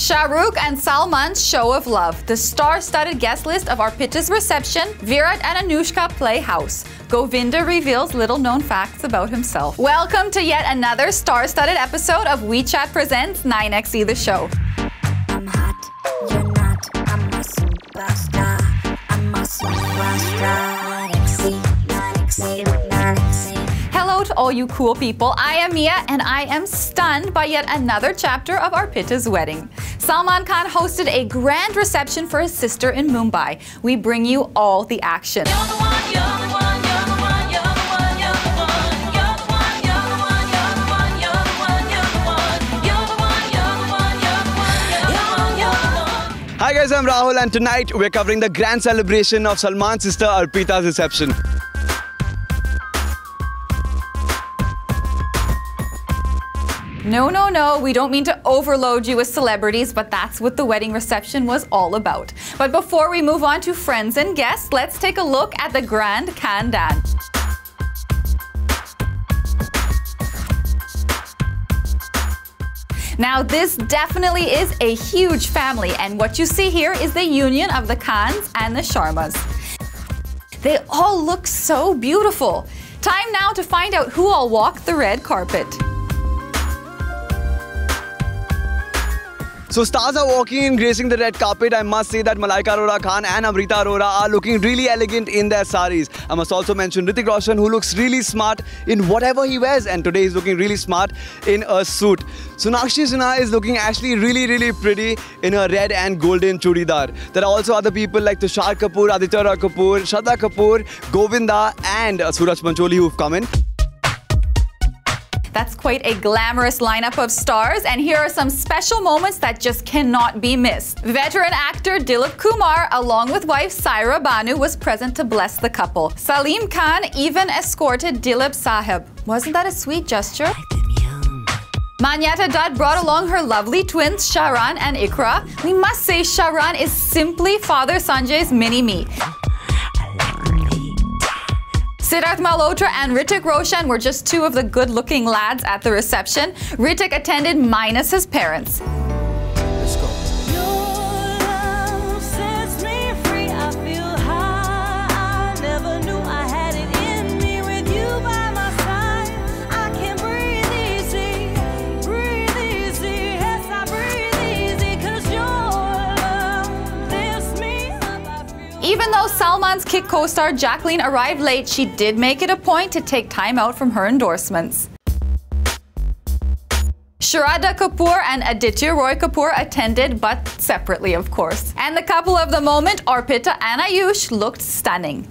Shah Rukh and Salman's show of love. The star-studded guest list of Arpita's reception. Virat and Anushka play house. Govinda reveals little-known facts about himself. Welcome to yet another star-studded episode of WeChat Presents 9XE The Show. I'm hot, you're not. I'm a superstar. I'm a superstar. 9XE, 9XE, 9XE. Hello to all you cool people. I am Mia and I am stunned by yet another chapter of Arpita's wedding. Salman Khan hosted a grand reception for his sister in Mumbai. We bring you all the action. Hi guys, I'm Rahul and tonight we're covering the grand celebration of Salman's sister Arpita's reception. No, no, no, we don't mean to overload you with celebrities, but that's what the wedding reception was all about. But before we move on to friends and guests, let's take a look at the grand Khandan. Now, this definitely is a huge family, and what you see here is the union of the Khans and the Sharmas. They all look so beautiful. Time now to find out who all walked the red carpet. So stars are walking in gracing the red carpet. I must say that Malaika Arora Khan and Amrita Arora are looking really elegant in their saris. I must also mention Hrithik Roshan who looks really smart in whatever he wears and today he's looking really smart in a suit. Sonakshi Sinha is looking actually really really pretty in her red and golden chudidar. There are also other people like Tushar Kapoor, Aditya Kapoor, Shraddha Kapoor, Govinda and Suraj Pancholi who've come in. That's quite a glamorous lineup of stars, and here are some special moments that just cannot be missed. Veteran actor Dilip Kumar, along with wife Saira Banu, was present to bless the couple. Salim Khan even escorted Dilip Sahib. Wasn't that a sweet gesture? Manyata Dutt brought along her lovely twins Sharan and Iqra. We must say Sharan is simply Father Sanjay's mini-me. Siddharth Malhotra and Hrithik Roshan were just two of the good-looking lads at the reception. Hrithik attended minus his parents. Even though Salman's Kick co-star Jacqueline arrived late, she did make it a point to take time out from her endorsements. Shraddha Kapoor and Aditya Roy Kapoor attended, but separately, of course. And the couple of the moment, Arpita and Ayush, looked stunning.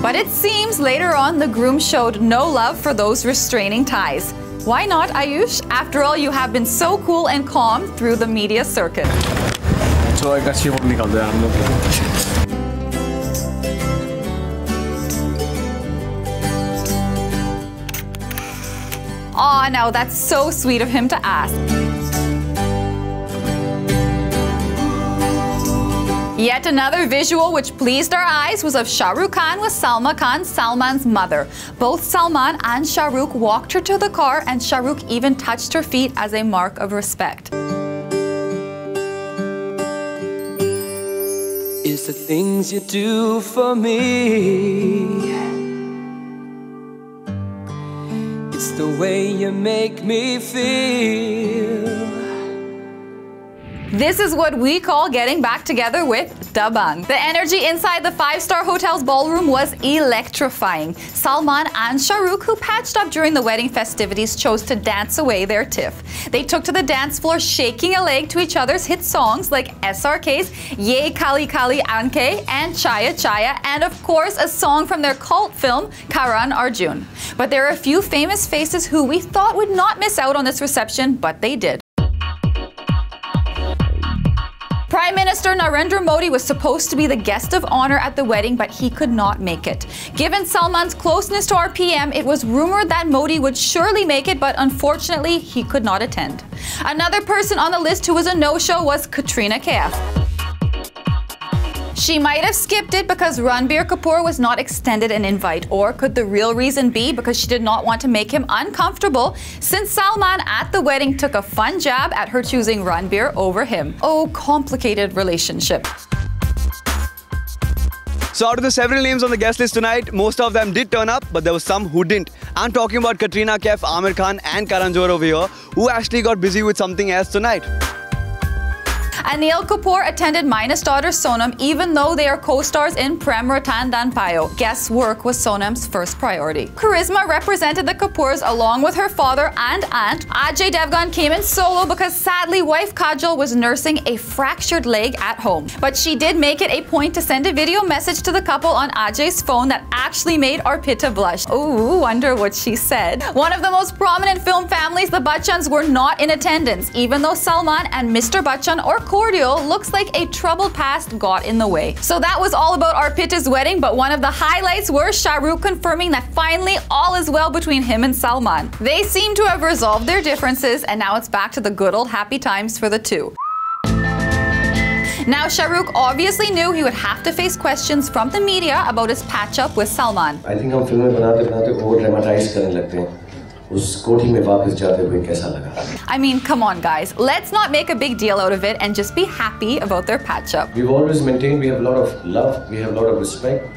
But it seems later on the groom showed no love for those restraining ties. Why not, Ayush? After all, you have been so cool and calm through the media circuit. तो एक अच्छी photo निकाल दो यार हम लोग Aw, now that's so sweet of him to ask. Yet another visual which pleased our eyes was of Shah Rukh Khan with Salma Khan, Salman's mother. Both Salman and Shah Rukh walked her to the car and Shah Rukh even touched her feet as a mark of respect. It's the things you do for me. It's the way you make me feel. This is what we call getting back together with Dabangg. The energy inside the five-star hotel's ballroom was electrifying. Salman and Shah Rukh, who patched up during the wedding festivities, chose to dance away their tiff. They took to the dance floor shaking a leg to each other's hit songs like SRK's Ye Kali Kali Anke and Chaiyya Chaiyya, and of course a song from their cult film Karan Arjun. But there are a few famous faces who we thought would not miss out on this reception, but they did. Minister Narendra Modi was supposed to be the guest of honor at the wedding, but he could not make it. Given Salman's closeness to our PM, it was rumored that Modi would surely make it, but unfortunately, he could not attend. Another person on the list who was a no-show was Katrina Kaif. She might have skipped it because Ranbir Kapoor was not extended an invite, or could the real reason be because she did not want to make him uncomfortable since Salman at the wedding took a fun jab at her choosing Ranbir over him? Oh, complicated relationship. So out of the several names on the guest list tonight, most of them did turn up, but there was some who didn't. I'm talking about Katrina Kaif, Aamir Khan and Karan Johar over here, who actually got busy with something else tonight. Anil Kapoor attended Minus daughter Sonam even though they are co-stars in Prem Ratan Dhan Payo. Guest work was Sonam's first priority. Karisma represented the Kapoors along with her father and aunt. Ajay Devgan came in solo because sadly wife Kajol was nursing a fractured leg at home. But she did make it a point to send a video message to the couple on Ajay's phone that actually made Arpita blush. Ooh, wonder what she said. One of the most prominent film families, the Bachchans, were not in attendance, even though Salman and Mr. Bachchan or cordial looks like a troubled past got in the way. So that was all about Arpita's wedding, but one of the highlights were Shah Rukh confirming that finally all is well between him and Salman. They seem to have resolved their differences, and now it's back to the good old happy times for the two. Now, Shah Rukh obviously knew he would have to face questions from the media about his patch up with Salman. I think हम फिल्में बनाते बनाते over dramatise करने लगते हैं उस कोठी में वापस जाते हुए कैसा लगा I mean, come on, guys. Let's not make a big deal out of it and just be happy about their patch up. We've always maintained we have a lot of love, we have a lot of respect,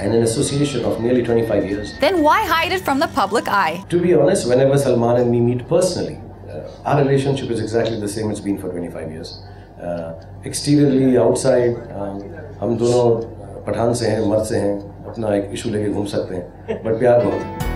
and an association of nearly 25 years. Then why hide it from the public eye? To be honest, whenever Salman and me meet personally, uh, our relationship is exactly the same it's been for 25 years. Uh, exteriorly, outside, um, हम दोनों पठान से हैं, मर्द से हैं, अपना एक issue लेके घूम सकते हैं, बट प्यार बहुत है.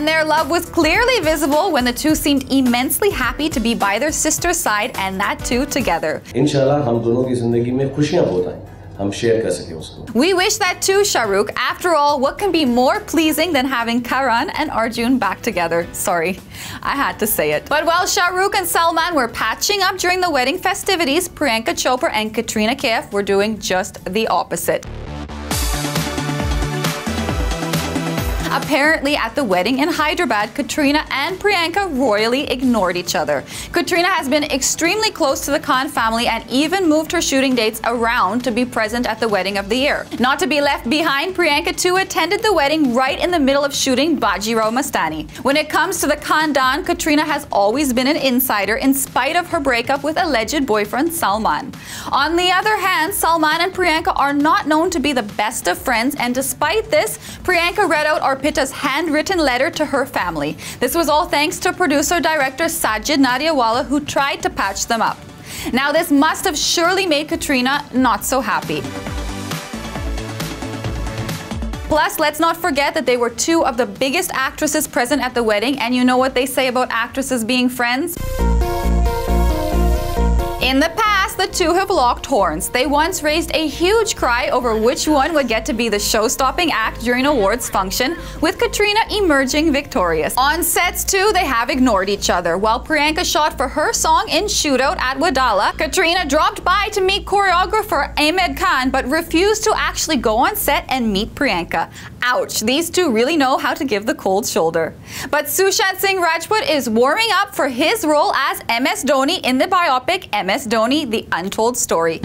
And their love was clearly visible when the two seemed immensely happy to be by their sister's side and that too together. इंशाल्लाह हम दोनों की जिंदगी में खुशियां बहुत आएं, हम शेयर कर सकें उसको. We wish that too, Shahrukh. After all, what can be more pleasing than having Karan and Arjun back together? Sorry, I had to say it. But while Shahrukh and Salman were patching up during the wedding festivities, Priyanka Chopra and Katrina Kaif were doing just the opposite. Apparently, at the wedding in Hyderabad, Katrina and Priyanka royally ignored each other. Katrina has been extremely close to the Khan family and even moved her shooting dates around to be present at the wedding of the year. Not to be left behind, Priyanka too attended the wedding right in the middle of shooting Bajirao Mastani. When it comes to the Khan Khandan, Katrina has always been an insider in spite of her breakup with alleged boyfriend Salman. On the other hand, Salman and Priyanka are not known to be the best of friends, and despite this, Priyanka read out Arpita's handwritten letter to her family. This was all thanks to producer director Sajid Nadiadwala, who tried to patch them up. Now, this must have surely made Katrina not so happy. Plus, let's not forget that they were two of the biggest actresses present at the wedding, and you know what they say about actresses being friends? In the past, the two have locked horns. They once raised a huge cry over which one would get to be the show-stopping act during awards function, with Katrina emerging victorious. On sets too, they have ignored each other. While Priyanka shot for her song in Shootout at Wadala, Katrina dropped by to meet choreographer Ahmed Khan but refused to actually go on set and meet Priyanka. Ouch, these two really know how to give the cold shoulder. But Sushant Singh Rajput is warming up for his role as MS Dhoni in the biopic MS Dhoni The Untold Story.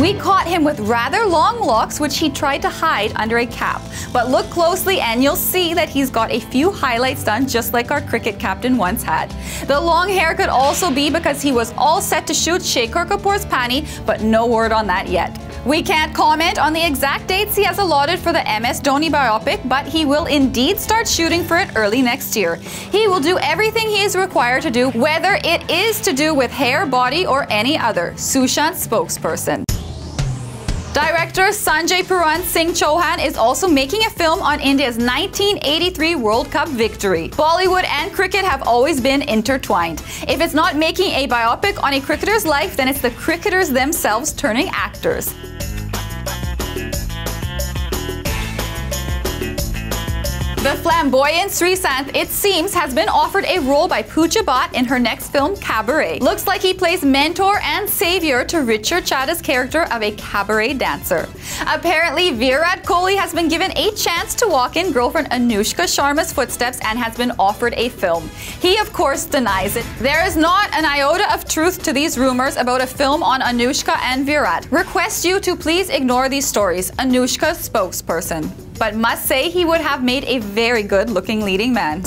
We caught him with rather long locks, which he tried to hide under a cap. But look closely and you'll see that he's got a few highlights done just like our cricket captain once had. The long hair could also be because he was all set to shoot Shekhar Kapoor's Paani, but no word on that yet. We can't comment on the exact dates he has allotted for the MS Dhoni biopic, but he will indeed start shooting for it early next year. He will do everything he is required to do, whether it is to do with hair, body, or any other. Sushant's spokesperson. Director Sanjay Puran Singh Chauhan is also making a film on India's 1983 World Cup victory. Bollywood and cricket have always been intertwined. If it's not making a biopic on a cricketer's life, then it's the cricketers themselves turning actors. The flamboyant Sreesanth, it seems, has been offered a role by Pooja Bhatt in her next film, Cabaret. Looks like he plays mentor and savior to Richa Chadha's character of a cabaret dancer. Apparently, Virat Kohli has been given a chance to walk in girlfriend Anushka Sharma's footsteps and has been offered a film. He, of course, denies it. There is not an iota of truth to these rumors about a film on Anushka and Virat. Request you to please ignore these stories, Anushka's spokesperson. But must say he would have made a very good looking leading man.